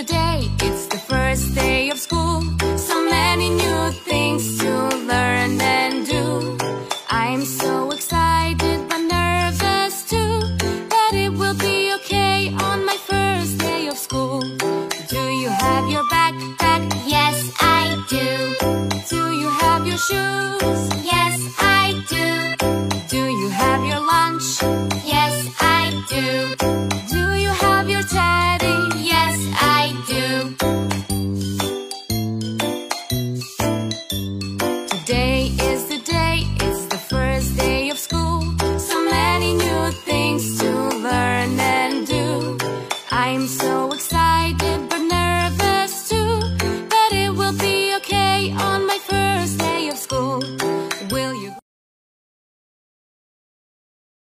Today it's the first day of school. So many new things to learn and do. I'm so excited but nervous too. But it will be okay on my first day of school. Do you have your backpack? Yes, I do. Do you have your shoes? Yes, I do. Do you have your lunch?